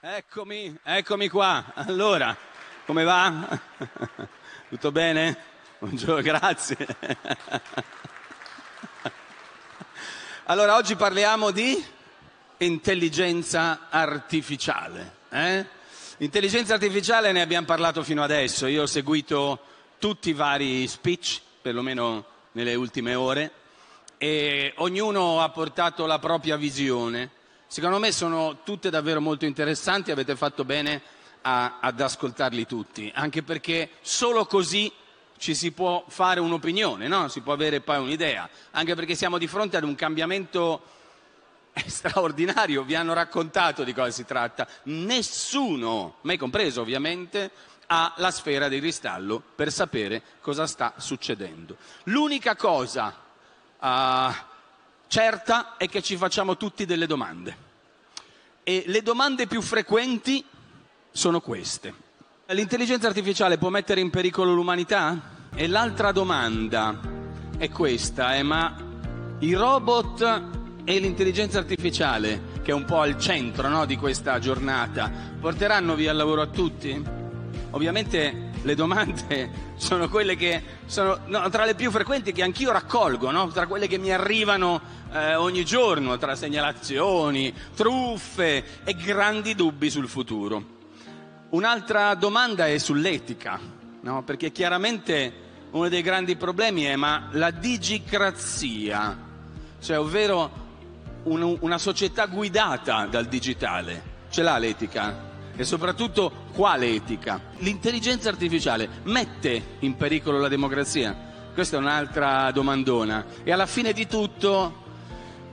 Eccomi, eccomi qua. Allora, come va? Tutto bene? Buongiorno, grazie. Allora, oggi parliamo di intelligenza artificiale. Eh? Intelligenza artificiale ne abbiamo parlato fino adesso. Io ho seguito tutti i vari speech, perlomeno nelle ultime ore, e ognuno ha portato la propria visione. Secondo me sono tutte davvero molto interessanti, avete fatto bene a, ad ascoltarli tutti, anche perché solo così ci si può fare un'opinione, no? si può avere poi un'idea, anche perché siamo di fronte ad un cambiamento straordinario, vi hanno raccontato di cosa si tratta, nessuno, me compreso ovviamente, ha la sfera di cristallo per sapere cosa sta succedendo. L'unica cosa uh, certa è che ci facciamo tutti delle domande. E le domande più frequenti sono queste. L'intelligenza artificiale può mettere in pericolo l'umanità? E l'altra domanda è questa, è ma i robot e l'intelligenza artificiale, che è un po' al centro no, di questa giornata, porteranno via il lavoro a tutti? Ovviamente le domande sono quelle che sono no, tra le più frequenti che anch'io raccolgo, no? tra quelle che mi arrivano eh, ogni giorno, tra segnalazioni, truffe e grandi dubbi sul futuro. Un'altra domanda è sull'etica, no? perché chiaramente uno dei grandi problemi è ma la digicrazia, cioè ovvero un, una società guidata dal digitale, ce l'ha l'etica? E soprattutto quale etica? L'intelligenza artificiale mette in pericolo la democrazia? Questa è un'altra domandona. E alla fine di tutto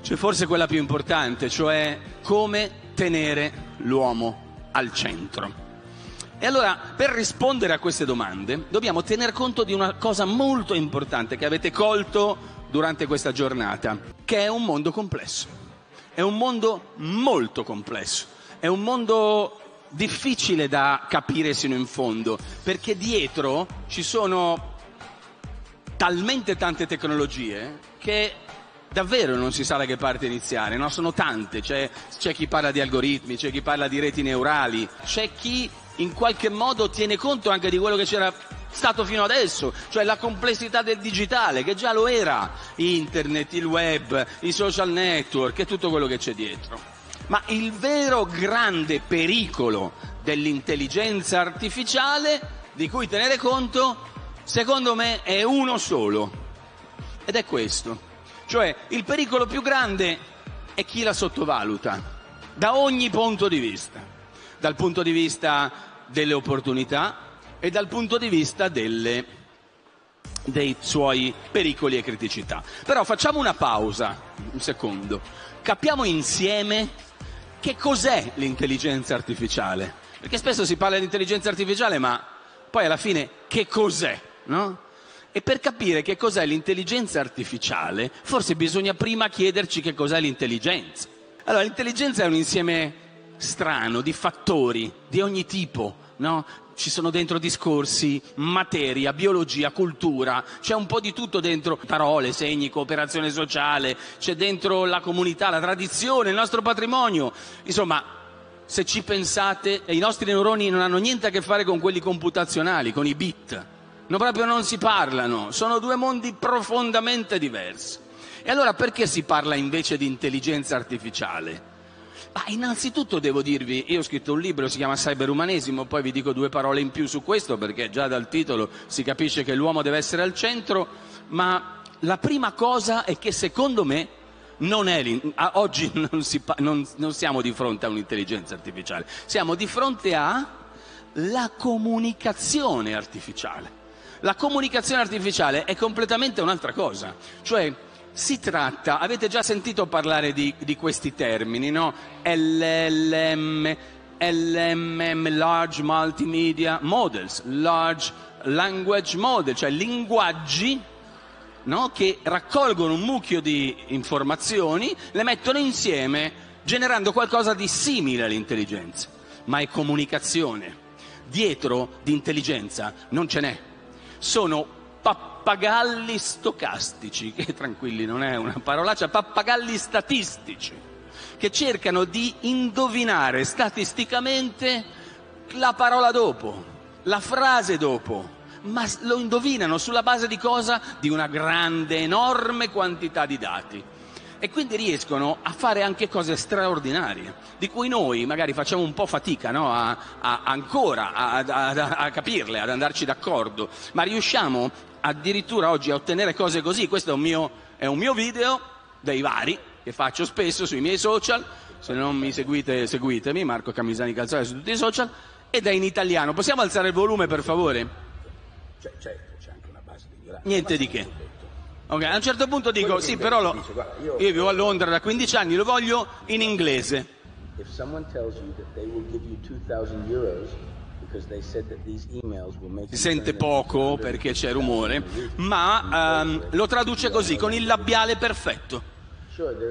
c'è forse quella più importante, cioè come tenere l'uomo al centro. E allora, per rispondere a queste domande, dobbiamo tener conto di una cosa molto importante che avete colto durante questa giornata, che è un mondo complesso. È un mondo molto complesso. È un mondo difficile da capire sino in fondo, perché dietro ci sono talmente tante tecnologie che davvero non si sa da che parte iniziare, no? sono tante, c'è, c'è chi parla di algoritmi, c'è chi parla di reti neurali, c'è chi in qualche modo tiene conto anche di quello che c'era stato fino adesso, cioè la complessità del digitale, che già lo era, internet, il web, i social network e tutto quello che c'è dietro. Ma il vero grande pericolo dell'intelligenza artificiale di cui tenere conto, secondo me, è uno solo. Ed è questo. Cioè, il pericolo più grande è chi la sottovaluta, da ogni punto di vista. Dal punto di vista delle opportunità e dal punto di vista delle, dei suoi pericoli e criticità. Però facciamo una pausa, un secondo. Capiamo insieme che cos'è l'intelligenza artificiale? Perché spesso si parla di intelligenza artificiale, ma poi alla fine che cos'è? No? E per capire che cos'è l'intelligenza artificiale, forse bisogna prima chiederci che cos'è l'intelligenza. Allora, l'intelligenza è un insieme strano di fattori di ogni tipo, no? Ci sono dentro discorsi, materia, biologia, cultura, c'è un po' di tutto dentro, parole, segni, cooperazione sociale, c'è dentro la comunità, la tradizione, il nostro patrimonio. Insomma, se ci pensate, i nostri neuroni non hanno niente a che fare con quelli computazionali, con i bit. No, proprio non si parlano, sono due mondi profondamente diversi. E allora perché si parla invece di intelligenza artificiale? Ma innanzitutto devo dirvi, io ho scritto un libro, si chiama Cyberumanesimo, poi vi dico due parole in più su questo perché già dal titolo si capisce che l'uomo deve essere al centro, ma la prima cosa è che secondo me non è, oggi non, si, non, non siamo di fronte a un'intelligenza artificiale, siamo di fronte alla comunicazione artificiale. La comunicazione artificiale è completamente un'altra cosa, cioè si tratta, avete già sentito parlare di, di questi termini, no? LLM, LMM, Large Multimedia Models, Large Language Model, cioè linguaggi no? che raccolgono un mucchio di informazioni, le mettono insieme generando qualcosa di simile all'intelligenza, ma è comunicazione. Dietro di intelligenza non ce n'è. Sono pappagalli stocastici, che tranquilli non è una parolaccia, pappagalli statistici. che cercano di indovinare statisticamente la parola dopo, la frase dopo, ma lo indovinano sulla base di cosa? Di una grande, enorme quantità di dati. E quindi riescono a fare anche cose straordinarie, di cui noi magari facciamo un po' fatica no? a, a, ancora a, a capirle, ad andarci d'accordo, ma riusciamo addirittura oggi a ottenere cose così. Questo è un mio, è un mio video dei vari che faccio spesso sui miei social. Se non mi seguite, seguitemi, Marco Camisani Calzare su tutti i social, ed è in italiano. Possiamo alzare il volume, per favore? Cioè, certo, c'è anche una base di ignoranza. Niente di che. Ok, a un certo punto dico, sì, però lo, io vivo a Londra da 15 anni, lo voglio in inglese. If someone tells you that they will give you 2000 euros si sente poco perché c'è rumore, ma um, lo traduce così, con il labiale perfetto.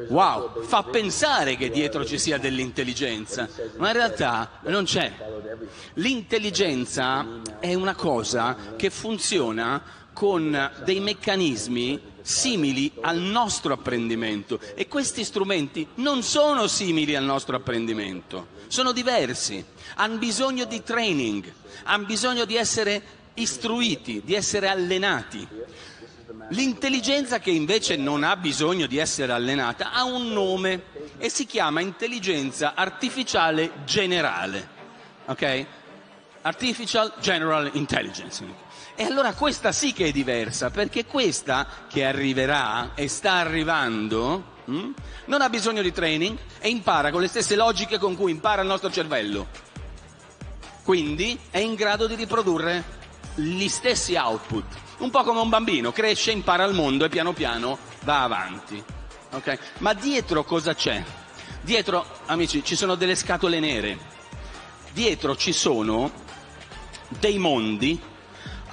Wow, fa pensare che dietro ci sia dell'intelligenza, ma in realtà non c'è. L'intelligenza è una cosa che funziona con dei meccanismi simili al nostro apprendimento e questi strumenti non sono simili al nostro apprendimento, sono diversi, hanno bisogno di training, hanno bisogno di essere istruiti, di essere allenati. L'intelligenza che invece non ha bisogno di essere allenata ha un nome e si chiama intelligenza artificiale generale. Ok? Artificial General Intelligence. E allora questa sì che è diversa, perché questa che arriverà e sta arrivando mh, hm, non ha bisogno di training e impara con le stesse logiche con cui impara il nostro cervello. Quindi è in grado di riprodurre gli stessi output. Un po' come un bambino, cresce, impara il mondo e piano piano va avanti. Okay? Ma dietro cosa c'è? Dietro, amici, ci sono delle scatole nere. Dietro ci sono dei mondi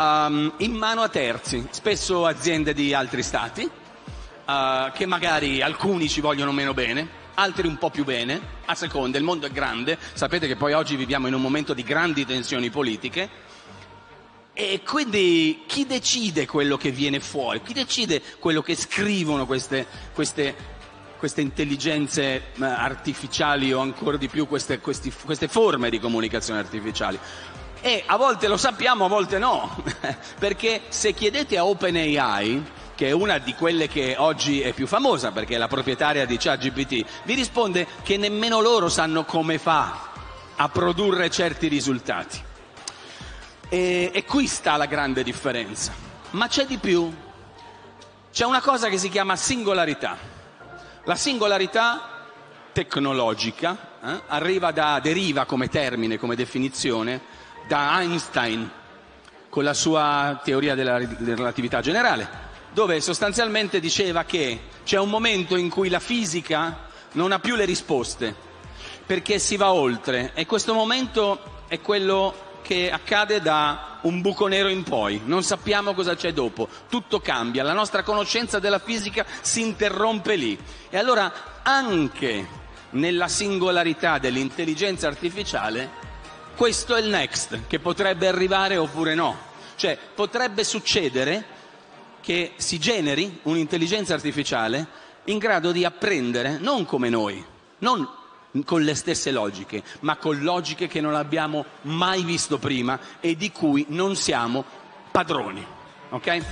um, in mano a terzi, spesso aziende di altri stati, uh, che magari alcuni ci vogliono meno bene, altri un po' più bene, a seconda, il mondo è grande, sapete che poi oggi viviamo in un momento di grandi tensioni politiche, e quindi chi decide quello che viene fuori? Chi decide quello che scrivono queste, queste, queste intelligenze artificiali o ancora di più queste, questi, queste forme di comunicazione artificiali? E a volte lo sappiamo, a volte no, perché se chiedete a OpenAI, che è una di quelle che oggi è più famosa perché è la proprietaria di ChatGPT, vi risponde che nemmeno loro sanno come fa a produrre certi risultati. E, e qui sta la grande differenza. Ma c'è di più. C'è una cosa che si chiama singolarità. La singolarità tecnologica eh, da, deriva come termine, come definizione, da Einstein con la sua teoria della relatività generale, dove sostanzialmente diceva che c'è un momento in cui la fisica non ha più le risposte, perché si va oltre. E questo momento è quello che accade da un buco nero in poi, non sappiamo cosa c'è dopo, tutto cambia, la nostra conoscenza della fisica si interrompe lì. E allora anche nella singolarità dell'intelligenza artificiale questo è il next, che potrebbe arrivare oppure no. Cioè, potrebbe succedere che si generi un'intelligenza artificiale in grado di apprendere non come noi, non con le stesse logiche, ma con logiche che non abbiamo mai visto prima e di cui non siamo padroni. Okay?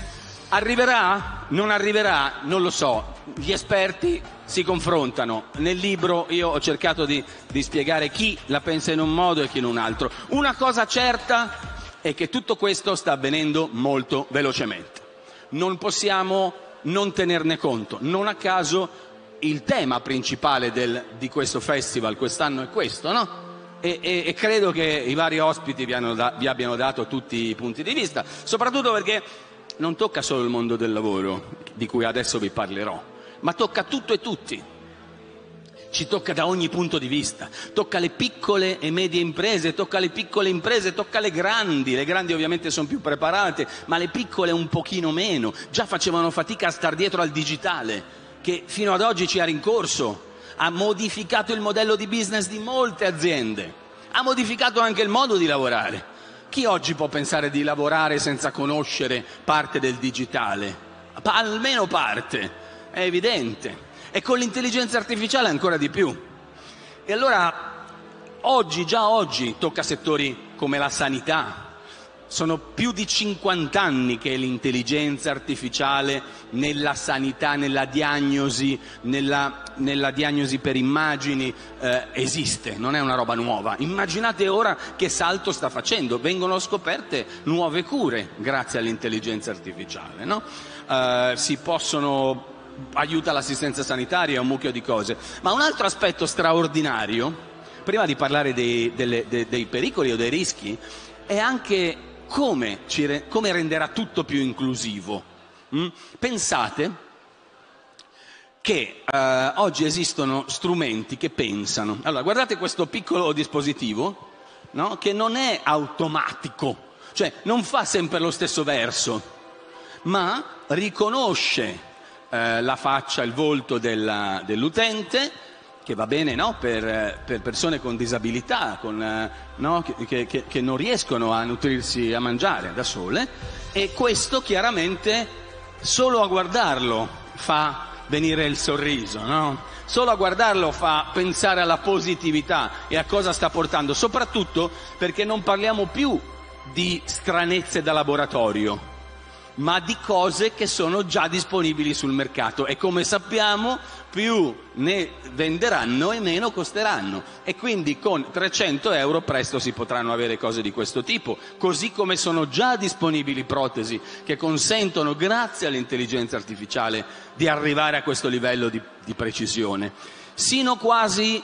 Arriverà? Non arriverà? Non lo so. Gli esperti si confrontano. Nel libro io ho cercato di, di spiegare chi la pensa in un modo e chi in un altro. Una cosa certa è che tutto questo sta avvenendo molto velocemente. Non possiamo non tenerne conto. Non a caso il tema principale del, di questo festival quest'anno è questo, no? E, e, e, credo che i vari ospiti vi, da, vi abbiano dato tutti i punti di vista, soprattutto perché non tocca solo il mondo del lavoro, di cui adesso vi parlerò, ma tocca tutto e tutti. Ci tocca da ogni punto di vista, tocca le piccole e medie imprese, tocca le piccole imprese, tocca le grandi, le grandi ovviamente sono più preparate, ma le piccole un pochino meno, già facevano fatica a star dietro al digitale, che fino ad oggi ci ha rincorso, ha modificato il modello di business di molte aziende, ha modificato anche il modo di lavorare. Chi oggi può pensare di lavorare senza conoscere parte del digitale? almeno parte, è evidente. e con l'intelligenza artificiale ancora di più. E allora oggi, già oggi, tocca settori come la sanità, sono più di 50 anni che l'intelligenza artificiale nella sanità, nella diagnosi, nella, nella diagnosi per immagini eh, esiste, non è una roba nuova. Immaginate ora che salto sta facendo, vengono scoperte nuove cure grazie all'intelligenza artificiale, no? eh, si possono aiuta l'assistenza sanitaria, un mucchio di cose. Ma un altro aspetto straordinario, prima di parlare dei, delle, dei, dei pericoli o dei rischi, è anche come, ci, come renderà tutto più inclusivo. Mm? Pensate che eh, oggi esistono strumenti che pensano. Allora, guardate questo piccolo dispositivo no? che non è automatico, cioè non fa sempre lo stesso verso, ma riconosce eh, la faccia, il volto dell'utente che va bene no? per, per, persone con disabilità, con, eh, no? che, che, che, non riescono a nutrirsi, a mangiare da sole, e questo chiaramente solo a guardarlo fa venire il sorriso, no? solo a guardarlo fa pensare alla positività e a cosa sta portando, soprattutto perché non parliamo più di stranezze da laboratorio, ma di cose che sono già disponibili sul mercato. E come sappiamo più ne venderanno e meno costeranno. E quindi con 300 euro presto si potranno avere cose di questo tipo, così come sono già disponibili protesi che consentono grazie all'intelligenza artificiale di arrivare a questo livello di, di precisione, sino quasi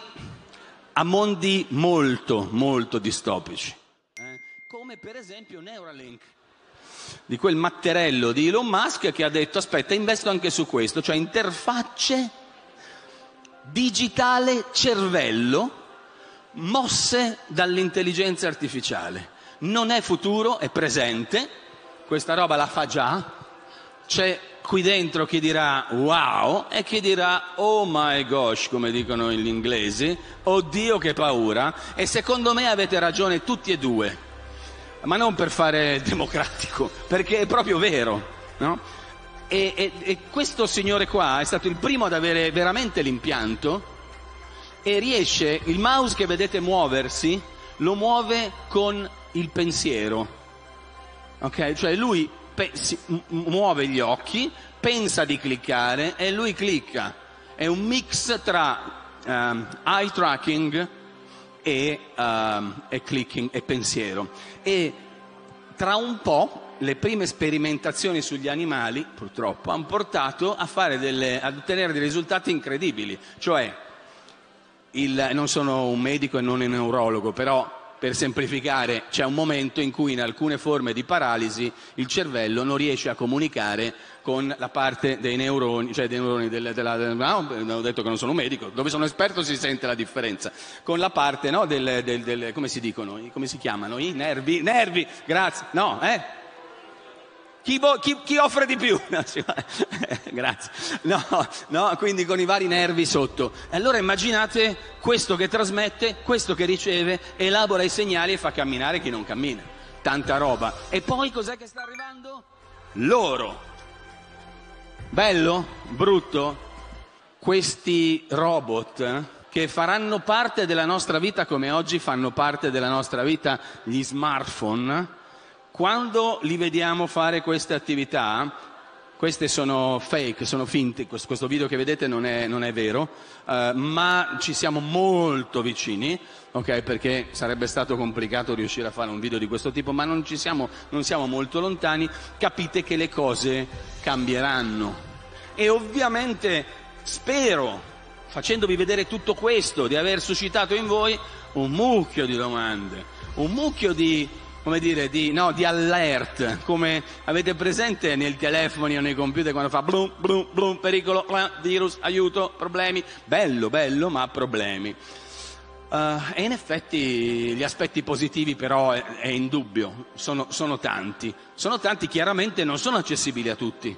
a mondi molto molto distopici, eh? come per esempio Neuralink di quel matterello di Elon Musk che ha detto aspetta investo anche su questo, cioè interfacce digitale cervello mosse dall'intelligenza artificiale. Non è futuro, è presente, questa roba la fa già, c'è qui dentro chi dirà wow e chi dirà oh my gosh, come dicono gli inglesi, oddio che paura, e secondo me avete ragione tutti e due ma non per fare democratico, perché è proprio vero. No? E, e, e questo signore qua è stato il primo ad avere veramente l'impianto e riesce, il mouse che vedete muoversi, lo muove con il pensiero. Ok? Cioè lui pe- si, m- muove gli occhi, pensa di cliccare e lui clicca. È un mix tra um, eye tracking e, um, e clicking e pensiero. E tra un po' le prime sperimentazioni sugli animali, purtroppo, hanno portato delle, ad ottenere dei risultati incredibili. Cioè, il, non sono un medico e non un neurologo, però per semplificare, c'è un momento in cui in alcune forme di paralisi il cervello non riesce a comunicare con la parte dei neuroni, cioè dei neuroni della, della, no, ho detto che non sono un medico, dove sono esperto si sente la differenza, con la parte no, del, del, del, come si dicono, come si chiamano, i nervi, nervi, grazie, no, eh? Chi, chi, chi, offre di più? No, grazie. No, no, quindi con i vari nervi sotto. Allora immaginate questo che trasmette, questo che riceve, elabora i segnali e fa camminare chi non cammina. Tanta roba. E poi cos'è che sta arrivando? Loro. Bello? Brutto? Questi robot eh, che faranno parte della nostra vita come oggi fanno parte della nostra vita gli smartphone quando li vediamo fare queste attività, queste sono fake, sono finte, questo video che vedete non è, non è vero, uh, ma ci siamo molto vicini, okay, perché sarebbe stato complicato riuscire a fare un video di questo tipo, ma non, siamo, non siamo molto lontani, capite che le cose cambieranno. E ovviamente spero, facendovi vedere tutto questo, di aver suscitato in voi un mucchio di domande, un mucchio di come dire, di, no, di alert, come avete presente nei telefoni o nei computer quando fa blum, blum, blum, pericolo, virus, aiuto, problemi. Bello, bello, ma problemi. Uh, e in effetti gli aspetti positivi però è, è indubbio, sono, sono tanti. Sono tanti, chiaramente non sono accessibili a tutti.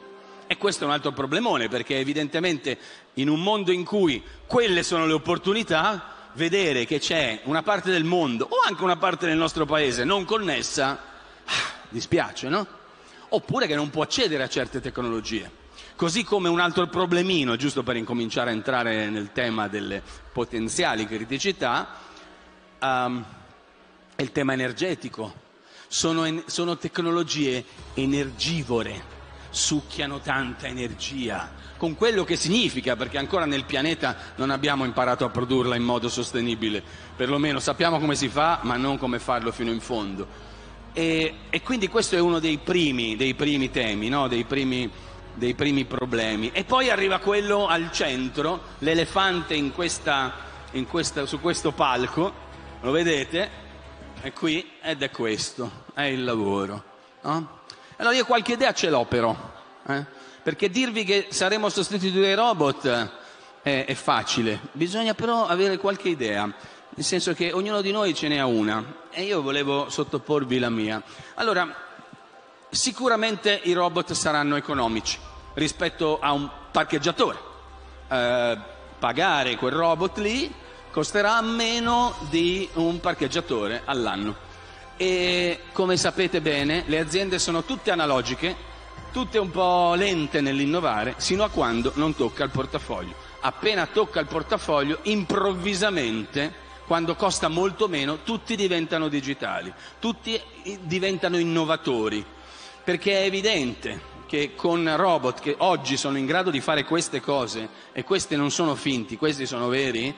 E questo è un altro problemone, perché evidentemente in un mondo in cui quelle sono le opportunità, vedere che c'è una parte del mondo o anche una parte del nostro paese non connessa, ah, dispiace, no? Oppure che non può accedere a certe tecnologie. Così come un altro problemino, giusto per incominciare a entrare nel tema delle potenziali criticità, um, è il tema energetico. Sono, sono tecnologie energivore, succhiano tanta energia, con quello che significa, perché ancora nel pianeta non abbiamo imparato a produrla in modo sostenibile, perlomeno sappiamo come si fa, ma non come farlo fino in fondo. E, e quindi questo è uno dei primi, dei primi temi, no? dei, primi, dei, primi, problemi. E poi arriva quello al centro, l'elefante in questa, in questa, su questo palco, lo vedete? È qui ed è questo, è il lavoro. No? Allora io qualche idea ce l'ho però. Eh? Perché dirvi che saremo sostituiti dai robot è, è facile, bisogna però avere qualche idea nel senso che ognuno di noi ce ne ha una e io volevo sottoporvi la mia. Allora, sicuramente i robot saranno economici rispetto a un parcheggiatore. Eh, pagare quel robot lì costerà meno di un parcheggiatore all'anno. E come sapete bene, le aziende sono tutte analogiche tutte un po' lente nell'innovare, sino a quando non tocca il portafoglio. Appena tocca il portafoglio, improvvisamente, quando costa molto meno, tutti diventano digitali, tutti diventano innovatori, perché è evidente che con robot che oggi sono in grado di fare queste cose, e questi non sono finti, questi sono veri,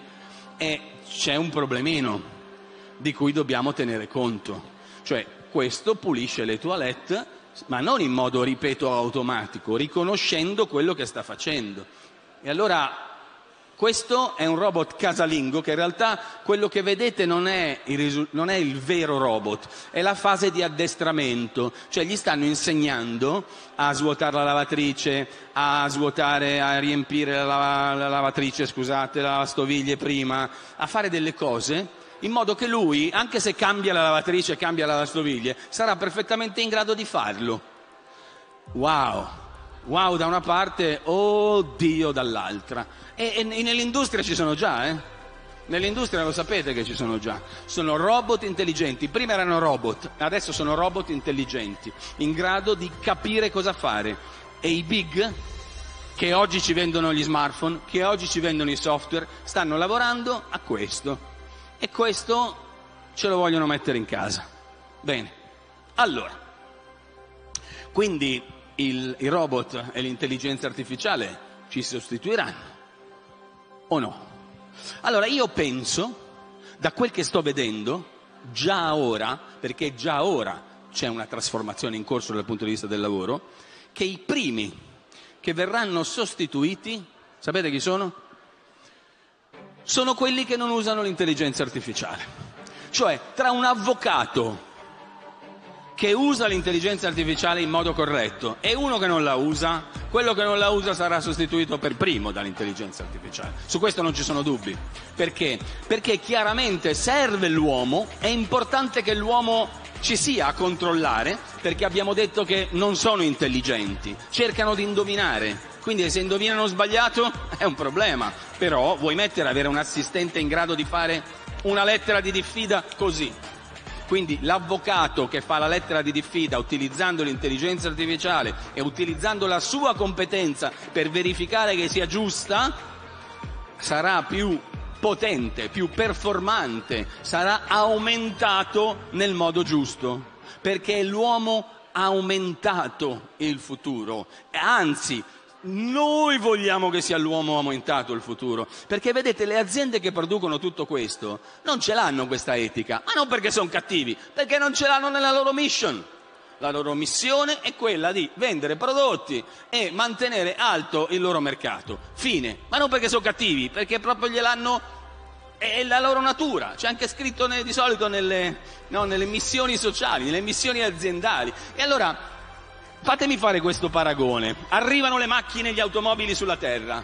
eh, c'è un problemino di cui dobbiamo tenere conto. Cioè, questo pulisce le toilette ma non in modo, ripeto, automatico, riconoscendo quello che sta facendo. E allora questo è un robot casalingo che in realtà quello che vedete non è, il, non è, il, vero robot, è la fase di addestramento, cioè gli stanno insegnando a svuotare la lavatrice, a svuotare, a riempire la, la lavatrice, scusate, la lavastoviglie prima, a fare delle cose in modo che lui, anche se cambia la lavatrice e cambia la lavastoviglie, sarà perfettamente in grado di farlo. Wow! Wow da una parte, oh Dio dall'altra. E, e nell'industria ci sono già, eh? Nell'industria lo sapete che ci sono già. Sono robot intelligenti. Prima erano robot, adesso sono robot intelligenti, in grado di capire cosa fare. E i big, che oggi ci vendono gli smartphone, che oggi ci vendono i software, stanno lavorando a questo. E questo ce lo vogliono mettere in casa. Bene, allora, quindi il, i robot e l'intelligenza artificiale ci sostituiranno o no? Allora io penso, da quel che sto vedendo, già ora, perché già ora c'è una trasformazione in corso dal punto di vista del lavoro, che i primi che verranno sostituiti, sapete chi sono? Sono quelli che non usano l'intelligenza artificiale. Cioè, tra un avvocato che usa l'intelligenza artificiale in modo corretto e uno che non la usa, quello che non la usa sarà sostituito per primo dall'intelligenza artificiale. Su questo non ci sono dubbi. Perché? Perché chiaramente serve l'uomo, è importante che l'uomo ci sia a controllare, perché abbiamo detto che non sono intelligenti, cercano di indovinare, quindi se indovinano sbagliato è un problema, però vuoi mettere avere un assistente in grado di fare una lettera di diffida così. Quindi l'avvocato che fa la lettera di diffida utilizzando l'intelligenza artificiale e utilizzando la sua competenza per verificare che sia giusta, sarà più potente, più performante, sarà aumentato nel modo giusto, perché l'uomo ha aumentato il futuro, anzi noi vogliamo che sia l'uomo aumentato il futuro, perché vedete le aziende che producono tutto questo non ce l'hanno questa etica, ma non perché sono cattivi, perché non ce l'hanno nella loro mission. La loro missione è quella di vendere prodotti e mantenere alto il loro mercato. Fine. Ma non perché sono cattivi, perché proprio gliel'hanno è la loro natura, c'è anche scritto di solito nelle, no, nelle missioni sociali, nelle missioni aziendali. E allora fatemi fare questo paragone. Arrivano le macchine e gli automobili sulla terra,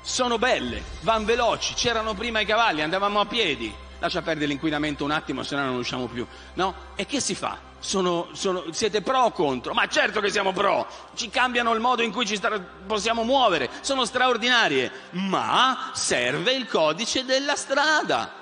sono belle, vanno veloci, c'erano prima i cavalli, andavamo a piedi. Lascia perdere l'inquinamento un attimo, se no non usciamo più. No? E che si fa? Sono, sono, siete pro o contro? Ma certo che siamo pro, ci cambiano il modo in cui ci sta, possiamo muovere, sono straordinarie, ma serve il codice della strada,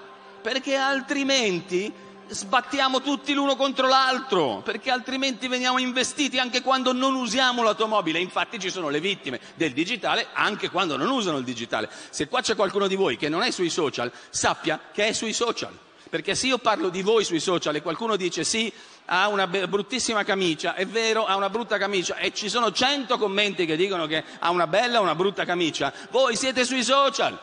perché altrimenti sbattiamo tutti l'uno contro l'altro, perché altrimenti veniamo investiti anche quando non usiamo l'automobile. Infatti ci sono le vittime del digitale anche quando non usano il digitale. Se qua c'è qualcuno di voi che non è sui social, sappia che è sui social. Perché se io parlo di voi sui social e qualcuno dice sì, ha una bruttissima camicia, è vero, ha una brutta camicia e ci sono cento commenti che dicono che ha una bella o una brutta camicia, voi siete sui social,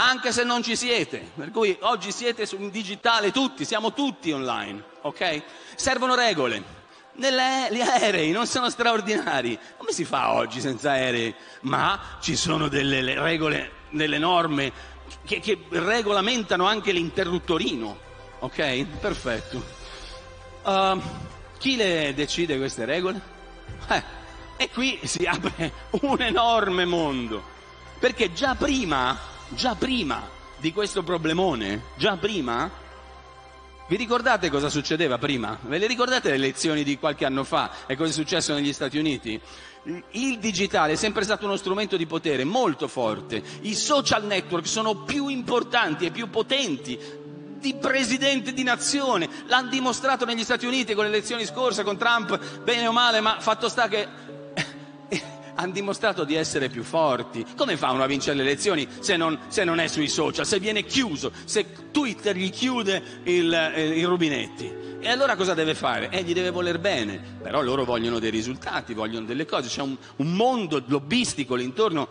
anche se non ci siete. Per cui oggi siete su digitale tutti, siamo tutti online, ok? Servono regole. Nelle, gli aerei non sono straordinari. Come si fa oggi senza aerei? Ma ci sono delle regole, delle norme che, che regolamentano anche l'interruttorino. Ok? Perfetto. Uh, chi le decide queste regole? Eh, e qui si apre un enorme mondo. Perché già prima, già prima di questo problemone, già prima, vi ricordate cosa succedeva prima? Ve le ricordate le elezioni di qualche anno fa e cosa è successo negli Stati Uniti? il digitale è sempre stato uno strumento di potere molto forte. I social network sono più importanti e più potenti di presidente di nazione. L'hanno dimostrato negli Stati Uniti con le elezioni scorse, con Trump, bene o male, ma fatto sta che hanno dimostrato di essere più forti. Come fa uno a vincere le elezioni se non, se non è sui social, se viene chiuso, se Twitter gli chiude eh, i rubinetti? E allora cosa deve fare? Eh, gli deve voler bene, però loro vogliono dei risultati, vogliono delle cose, c'è un, un mondo lobbistico lì intorno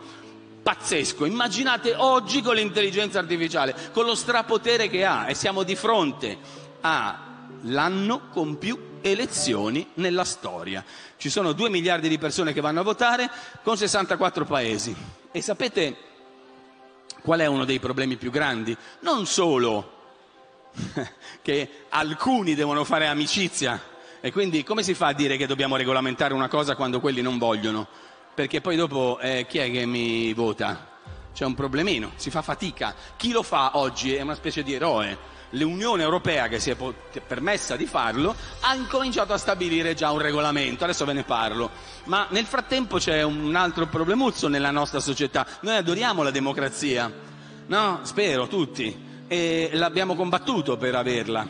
pazzesco. Immaginate oggi con l'intelligenza artificiale, con lo strapotere che ha e siamo di fronte all'anno con più elezioni nella storia. Ci sono 2 miliardi di persone che vanno a votare con 64 paesi. E sapete qual è uno dei problemi più grandi? Non solo che alcuni devono fare amicizia e quindi come si fa a dire che dobbiamo regolamentare una cosa quando quelli non vogliono? Perché poi dopo eh, chi è che mi vota? C'è un problemino, si fa fatica. Chi lo fa oggi è una specie di eroe. L'Unione Europea, che si è permessa di farlo, ha incominciato a stabilire già un regolamento, adesso ve ne parlo. Ma nel frattempo c'è un altro problemuzzo nella nostra società. Noi adoriamo la democrazia, no? Spero, tutti e l'abbiamo combattuto per averla.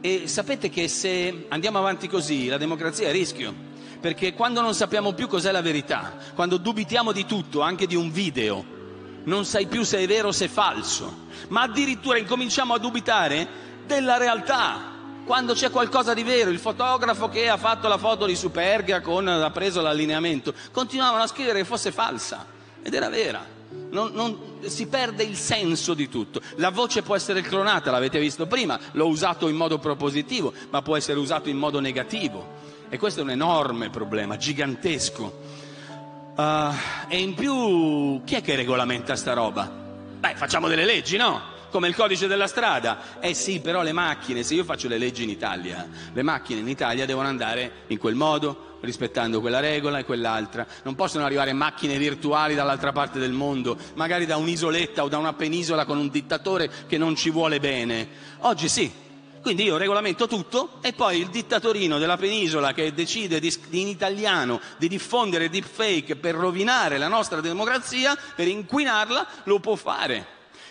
E sapete che se andiamo avanti così la democrazia è a rischio, perché quando non sappiamo più cos'è la verità, quando dubitiamo di tutto, anche di un video, non sai più se è vero o se è falso, ma addirittura incominciamo a dubitare della realtà. Quando c'è qualcosa di vero, il fotografo che ha fatto la foto di Superga con ha preso l'allineamento, continuavano a scrivere che fosse falsa ed era vera non, non, si perde il senso di tutto. La voce può essere clonata, l'avete visto prima, l'ho usato in modo propositivo, ma può essere usato in modo negativo. E questo è un enorme problema, gigantesco. Uh, e in più, chi è che regolamenta sta roba? Beh, facciamo delle leggi, no? Come il codice della strada. Eh sì, però le macchine, se io faccio le leggi in Italia, le macchine in Italia devono andare in quel modo, rispettando quella regola e quell'altra. Non possono arrivare macchine virtuali dall'altra parte del mondo, magari da un'isoletta o da una penisola con un dittatore che non ci vuole bene. Oggi sì. Quindi io regolamento tutto e poi il dittatorino della penisola che decide di, in italiano di diffondere deepfake per rovinare la nostra democrazia, per inquinarla, lo può fare.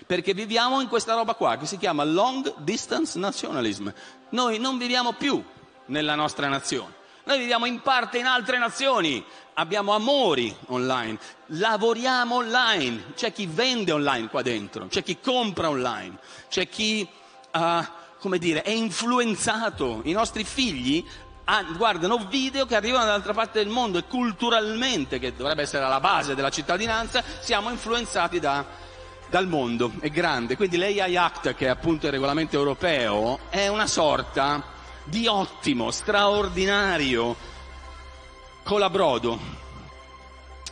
Perché viviamo in questa roba qua che si chiama long distance nationalism. Noi non viviamo più nella nostra nazione. Noi viviamo in parte in altre nazioni, abbiamo amori online, lavoriamo online, c'è chi vende online qua dentro, c'è chi compra online, c'è chi, uh, come dire, è influenzato. I nostri figli ah, guardano video che arrivano dall'altra parte del mondo e culturalmente, che dovrebbe essere la base della cittadinanza, siamo influenzati da, dal mondo, è grande. Quindi l'AI Act, che è appunto il regolamento europeo, è una sorta di ottimo, straordinario, colabrodo,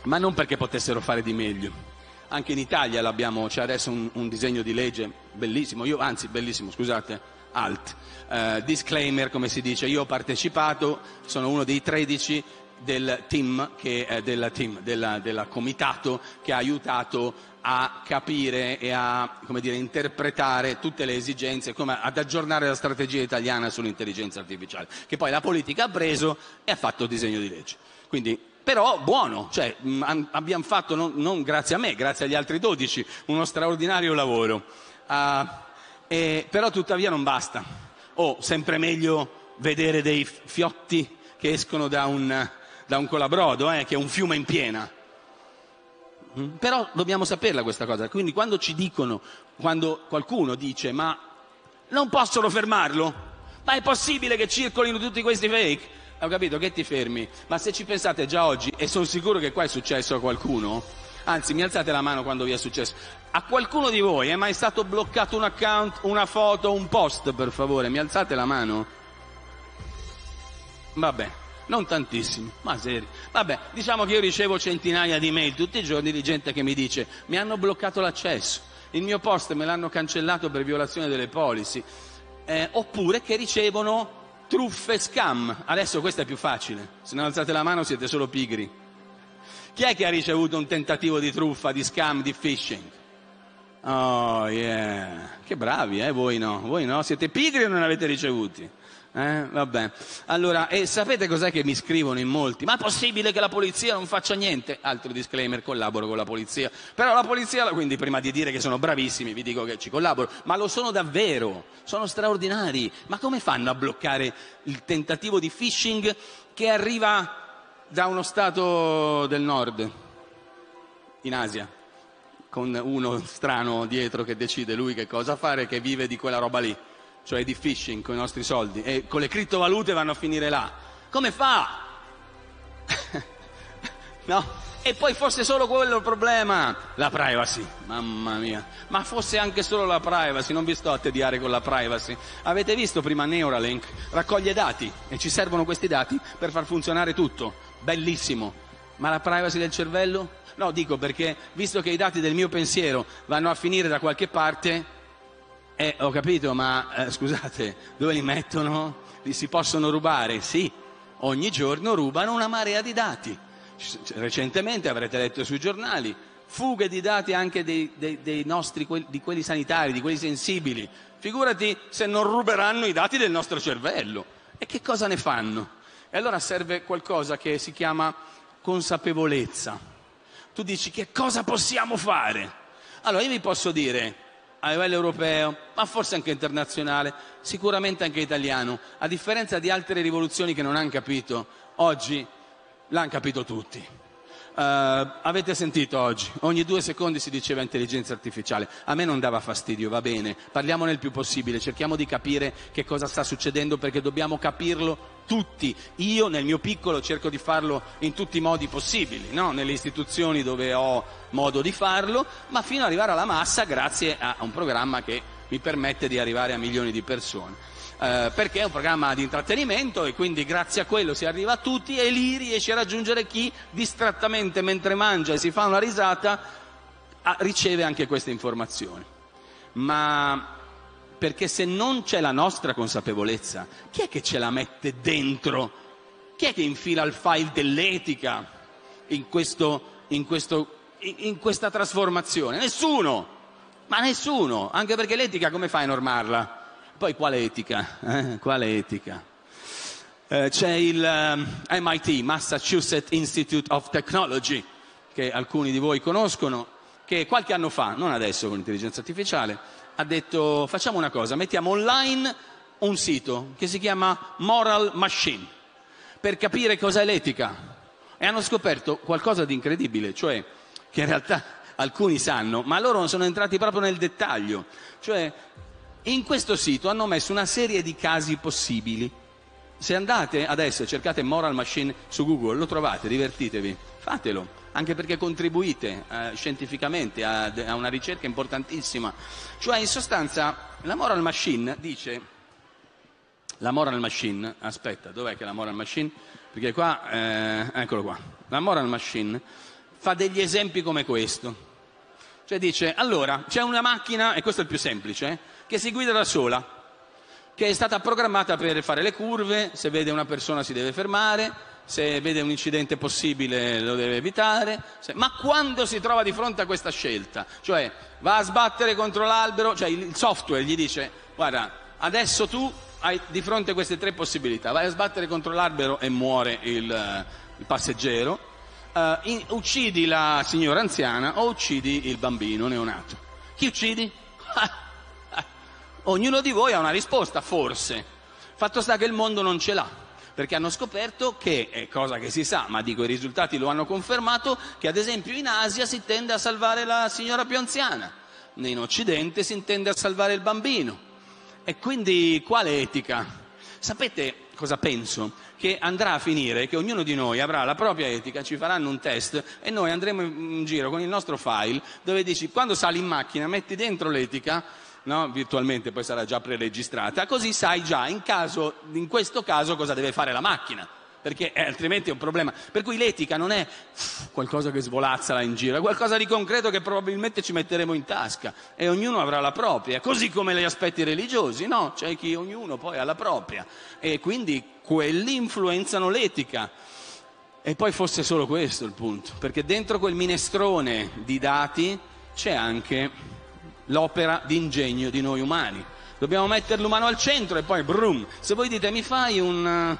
ma non perché potessero fare di meglio. Anche in Italia c'è adesso un, un disegno di legge bellissimo, io, anzi bellissimo, scusate, alt. Uh, disclaimer, come si dice, io ho partecipato, sono uno dei 13 del team, che, eh, della team della, della comitato che ha aiutato a capire e a dire, interpretare tutte le esigenze, come ad aggiornare la strategia italiana sull'intelligenza artificiale, che poi la politica ha preso e ha fatto disegno di legge. Quindi, però buono, cioè, mh, abbiamo fatto, non, non, grazie a me, grazie agli altri 12, uno straordinario lavoro. Uh, e, però tuttavia non basta o sempre meglio vedere dei fiotti che escono da un, da un colabrodo, eh, che è un fiume in piena. Mm? Però dobbiamo saperla questa cosa, quindi quando ci dicono, quando qualcuno dice ma non possono fermarlo, ma è possibile che circolino tutti questi fake? Ho capito che ti fermi, ma se ci pensate già oggi, e sono sicuro che qua è successo a qualcuno, anzi mi alzate la mano quando vi è successo, a qualcuno di voi è mai stato bloccato un account, una foto, un post per favore? Mi alzate la mano? Vabbè, non tantissimi, ma seri. Vabbè, diciamo che io ricevo centinaia di mail tutti i giorni di gente che mi dice mi hanno bloccato l'accesso, il mio post me l'hanno cancellato per violazione delle policy, eh, oppure che ricevono truffe scam. Adesso questo è più facile, se non alzate la mano siete solo pigri. Chi è che ha ricevuto un tentativo di truffa, di scam, di phishing? Oh yeah, che bravi, eh? Voi no, voi no, siete pigri o non avete ricevuti? Eh, vabbè. Allora, e sapete cos'è che mi scrivono in molti? Ma è possibile che la polizia non faccia niente? Altro disclaimer, collaboro con la polizia. Però la polizia, quindi prima di dire che sono bravissimi, vi dico che ci collaboro, ma lo sono davvero, sono straordinari. Ma come fanno a bloccare il tentativo di phishing che arriva da uno stato del nord, in Asia? con uno strano dietro che decide lui che cosa fare, che vive di quella roba lì cioè di phishing con i nostri soldi, e con le criptovalute vanno a finire là. Come fa? no? E poi fosse solo quello il problema, la privacy, mamma mia, ma fosse anche solo la privacy, non vi sto a tediare con la privacy. Avete visto prima Neuralink? Raccoglie dati e ci servono questi dati per far funzionare tutto, bellissimo. Ma la privacy del cervello? No, dico perché visto che i dati del mio pensiero vanno a finire da qualche parte, eh, ho capito, ma eh, scusate, dove li mettono? Li si possono rubare? Sì, ogni giorno rubano una marea di dati. Recentemente avrete letto sui giornali fughe di dati anche dei, dei, dei nostri, di quelli sanitari, di quelli sensibili. Figurati se non ruberanno i dati del nostro cervello. E che cosa ne fanno? E allora serve qualcosa che si chiama consapevolezza. Tu dici che cosa possiamo fare? Allora io vi posso dire, a livello europeo, ma forse anche internazionale, sicuramente anche italiano, a differenza di altre rivoluzioni che non hanno capito, oggi l'hanno capito tutti. Uh, avete sentito oggi, ogni due secondi si diceva intelligenza artificiale, a me non dava fastidio, va bene, parliamone il più possibile, cerchiamo di capire che cosa sta succedendo perché dobbiamo capirlo tutti. Io nel mio piccolo cerco di farlo in tutti i modi possibili, no? nelle istituzioni dove ho modo di farlo, ma fino ad arrivare alla massa grazie a un programma che mi permette di arrivare a milioni di persone. Eh, perché è un programma di intrattenimento e quindi grazie a quello si arriva a tutti e lì riesce a raggiungere chi distrattamente mentre mangia e si fa una risata a, riceve anche queste informazioni. Ma perché se non c'è la nostra consapevolezza, chi è che ce la mette dentro? Chi è che infila il file dell'etica in, questo, in, questo, in, questa trasformazione? Nessuno, ma nessuno, anche perché l'etica come fai a normarla? Poi quale etica? Eh? Quale etica? Eh, c'è il um, ehm, MIT, Massachusetts Institute of Technology, che alcuni di voi conoscono, che qualche anno fa, non adesso con l'intelligenza artificiale, ha detto facciamo una cosa, mettiamo online un sito che si chiama Moral Machine per capire cos'è l'etica. E hanno scoperto qualcosa di incredibile, cioè che in realtà alcuni sanno, ma loro sono entrati proprio nel dettaglio. Cioè in questo sito hanno messo una serie di casi possibili. Se andate adesso e cercate Moral Machine su Google, lo trovate, divertitevi, fatelo, anche perché contribuite eh, scientificamente a, a, una ricerca importantissima. Cioè, in sostanza, la Moral Machine dice, la Moral Machine, aspetta, dov'è che è la Moral Machine? Perché qua, eh, eccolo qua, la Moral Machine fa degli esempi come questo. Cioè dice, allora, c'è una macchina, e questo è il più semplice, eh, che si guida da sola, che è stata programmata per fare le curve, se vede una persona si deve fermare, se vede un incidente possibile lo deve evitare, ma quando si trova di fronte a questa scelta, cioè va a sbattere contro l'albero, cioè il software gli dice guarda, adesso tu hai di fronte queste tre possibilità, vai a sbattere contro l'albero e muore il, il passeggero, uh, in, uccidi la signora anziana o uccidi il bambino neonato. Chi uccidi? Ognuno di voi ha una risposta, forse. Fatto sta che il mondo non ce l'ha, perché hanno scoperto che, è cosa che si sa, ma dico i risultati lo hanno confermato, che ad esempio in Asia si tende a salvare la signora più anziana, in Occidente si intende a salvare il bambino. E quindi quale etica? Sapete cosa penso? Che andrà a finire che ognuno di noi avrà la propria etica, ci faranno un test e noi andremo in giro con il nostro file dove dici quando sali in macchina metti dentro l'etica no? virtualmente poi sarà già preregistrata, così sai già in, caso, in questo caso cosa deve fare la macchina perché eh, altrimenti è un problema. Per cui l'etica non è qualcosa che svolazza là in giro, è qualcosa di concreto che probabilmente ci metteremo in tasca e ognuno avrà la propria, così come gli aspetti religiosi, no? C'è chi ognuno poi ha la propria e quindi quelli influenzano l'etica. E poi fosse solo questo il punto, perché dentro quel minestrone di dati c'è anche l'opera di ingegno di noi umani. Dobbiamo mettere l'umano al centro e poi brum. Se voi dite mi fai un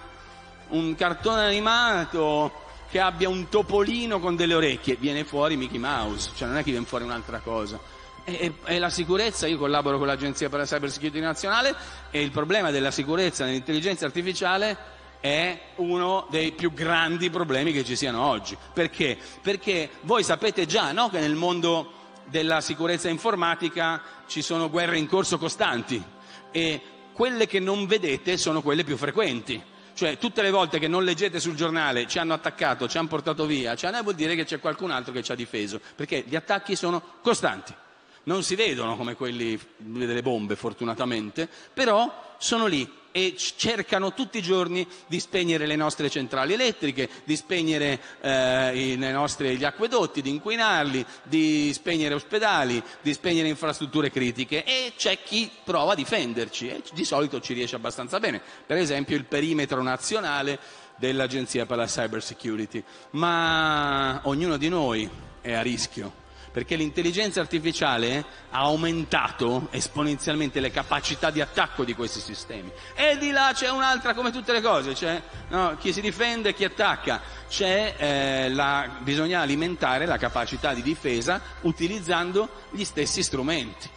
un cartone animato che abbia un topolino con delle orecchie, viene fuori Mickey Mouse, cioè non è che viene fuori un'altra cosa. E, e, la sicurezza, io collaboro con l'Agenzia per la Cyber Security Nazionale e il problema della sicurezza nell'intelligenza artificiale è uno dei più grandi problemi che ci siano oggi. Perché? Perché voi sapete già no, che nel mondo della sicurezza informatica ci sono guerre in corso costanti e quelle che non vedete sono quelle più frequenti. Cioè tutte le volte che non leggete sul giornale ci hanno attaccato, ci hanno portato via, ci hanno, vuol dire che c'è qualcun altro che ci ha difeso, perché gli attacchi sono costanti. Non si vedono come quelli delle bombe, fortunatamente, però sono lì e cercano tutti i giorni di spegnere le nostre centrali elettriche, di spegnere eh, nostre, gli acquedotti, di inquinarli, di spegnere ospedali, di spegnere infrastrutture critiche e c'è chi prova a difenderci e di solito ci riesce abbastanza bene. Per esempio il perimetro nazionale dell'Agenzia per la Cyber Security. Ma ognuno di noi è a rischio perché l'intelligenza artificiale ha aumentato esponenzialmente le capacità di attacco di questi sistemi. E di là c'è un'altra, come tutte le cose, c'è no, chi si difende e chi attacca, eh, la, bisogna alimentare la capacità di difesa utilizzando gli stessi strumenti.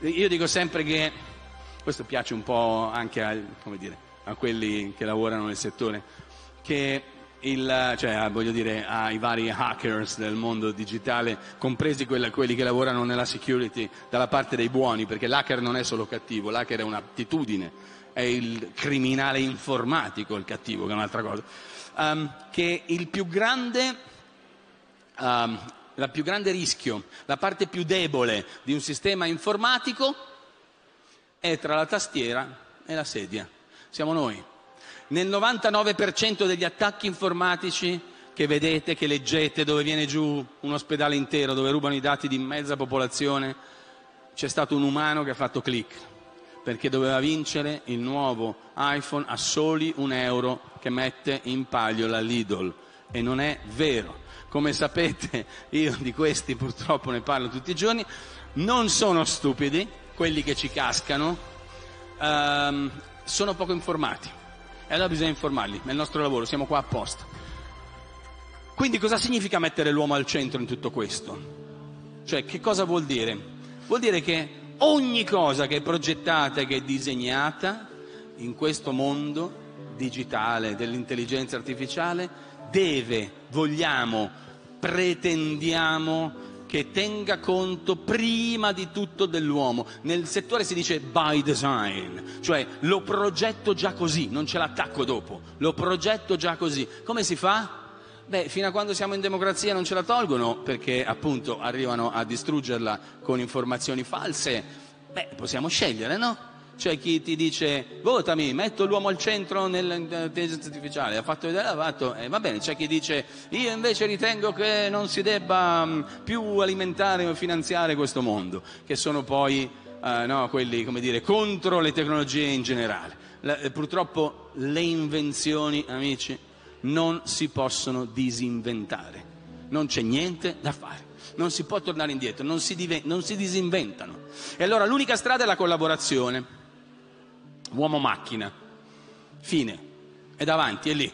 Io dico sempre che, questo piace un po' anche a, dire, a quelli che lavorano nel settore, che il, cioè, voglio dire, ai vari hackers del mondo digitale, compresi quelli, quelli, che lavorano nella security dalla parte dei buoni, perché l'hacker non è solo cattivo, l'hacker è un'attitudine, è il criminale informatico il cattivo, che è un'altra cosa, um, che il più grande... Um, il più grande rischio, la parte più debole di un sistema informatico è tra la tastiera e la sedia. Siamo noi. Nel 99% degli attacchi informatici che vedete, che leggete, dove viene giù un ospedale intero, dove rubano i dati di mezza popolazione, c'è stato un umano che ha fatto click, perché doveva vincere il nuovo iPhone a soli un euro che mette in palio la Lidl. E non è vero. Come sapete, io di questi purtroppo ne parlo tutti i giorni, non sono stupidi quelli che ci cascano, ehm, sono poco informati. E allora bisogna informarli, il nostro lavoro, siamo qua apposta. Quindi cosa significa mettere l'uomo al centro in tutto questo? Cioè, che cosa vuol dire? Vuol dire che ogni cosa che è progettata, che è disegnata in questo mondo digitale dell'intelligenza artificiale deve, vogliamo, pretendiamo che tenga conto prima di tutto dell'uomo. Nel settore si dice by design, cioè lo progetto già così, non ce l'attacco dopo, lo progetto già così. Come si fa? Beh, fino a quando siamo in democrazia non ce la tolgono perché appunto arrivano a distruggerla con informazioni false. Beh, possiamo scegliere, no? C'è chi ti dice votami, metto l'uomo al centro nell'intelligenza artificiale, ha fatto vedere, ha fatto, eh, va bene, c'è chi dice io invece ritengo che non si debba mh, più alimentare o finanziare questo mondo, che sono poi eh, no, quelli come dire, contro le tecnologie in generale. La, eh, purtroppo le invenzioni, amici, non si possono disinventare, non c'è niente da fare. Non si può tornare indietro, non si, diven- non si, disinventano. E allora l'unica strada è la collaborazione uomo-macchina. Fine. È davanti, è lì.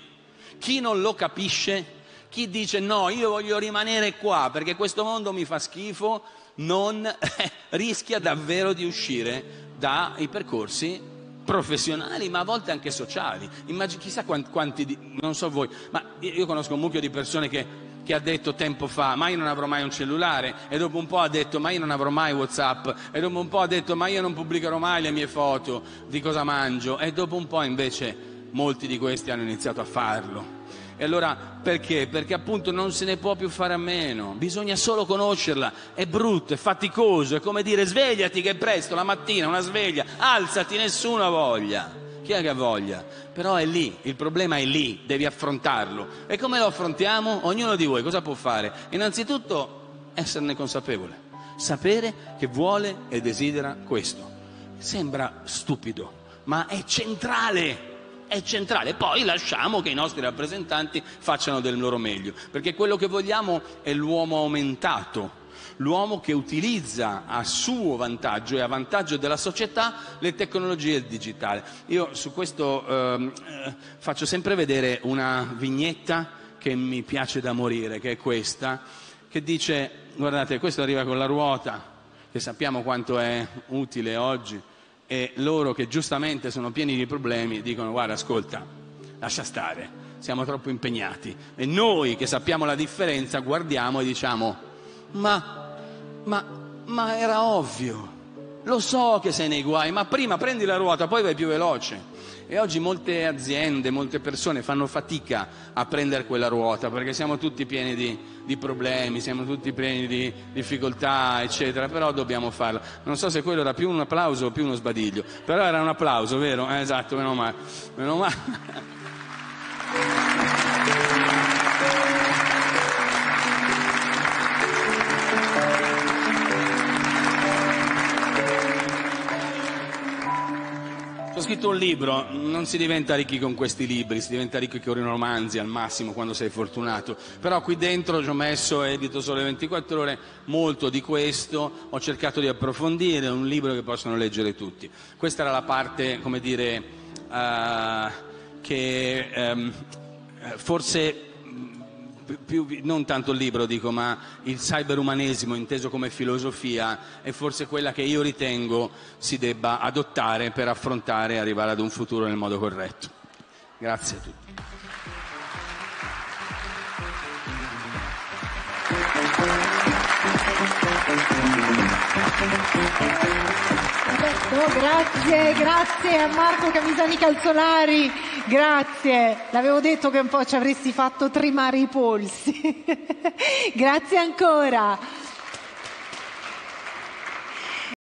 Chi non lo capisce, chi dice no, io voglio rimanere qua perché questo mondo mi fa schifo, non rischia davvero di uscire dai percorsi professionali, ma a volte anche sociali. Immagini, chissà quanti, quanti di, non so voi, ma io conosco un mucchio di persone che che ha detto tempo fa ma io non avrò mai un cellulare e dopo un po' ha detto ma io non avrò mai Whatsapp e dopo un po' ha detto ma io non pubblicherò mai le mie foto di cosa mangio e dopo un po' invece molti di questi hanno iniziato a farlo. E allora perché? Perché appunto non se ne può più fare a meno, bisogna solo conoscerla, è brutto, è faticoso, è come dire svegliati che è presto la mattina, una sveglia, alzati, nessuno ha voglia. Chi è che ha voglia? Però è lì, il problema è lì, devi affrontarlo. E come lo affrontiamo? Ognuno di voi cosa può fare? Innanzitutto esserne consapevole, sapere che vuole e desidera questo. Sembra stupido, ma è centrale è centrale. Poi lasciamo che i nostri rappresentanti facciano del loro meglio, perché quello che vogliamo è l'uomo aumentato, l'uomo che utilizza a suo vantaggio e a vantaggio della società le tecnologie il digitale. Io su questo ehm, eh, faccio sempre vedere una vignetta che mi piace da morire, che è questa, che dice, guardate, questo arriva con la ruota, che sappiamo quanto è utile oggi, e loro che giustamente sono pieni di problemi dicono guarda ascolta, lascia stare, siamo troppo impegnati e noi che sappiamo la differenza guardiamo e diciamo ma, ma, ma era ovvio, lo so che sei nei guai, ma prima prendi la ruota, poi vai più veloce. E oggi molte aziende, molte persone fanno fatica a prendere quella ruota perché siamo tutti pieni di, di problemi, siamo tutti pieni di difficoltà, eccetera, però dobbiamo farlo. Non so se quello era più un applauso o più uno sbadiglio, però era un applauso, vero? Eh, esatto, meno male. Meno male. Ho scritto un libro, non si diventa ricchi con questi libri, si diventa ricchi con i romanzi al massimo quando sei fortunato, però qui dentro ci ho messo, edito sole 24 ore, molto di questo, ho cercato di approfondire, un libro che possono leggere tutti. Questa era la parte, come dire, uh, che um, forse più, non tanto il libro dico, ma il cyberumanesimo inteso come filosofia è forse quella che io ritengo si debba adottare per affrontare e arrivare ad un futuro nel modo corretto. Grazie a tutti. Grazie, grazie a Marco Camisani Calzolari. Grazie, l'avevo detto che un po' ci avresti fatto tremare i polsi. Grazie ancora.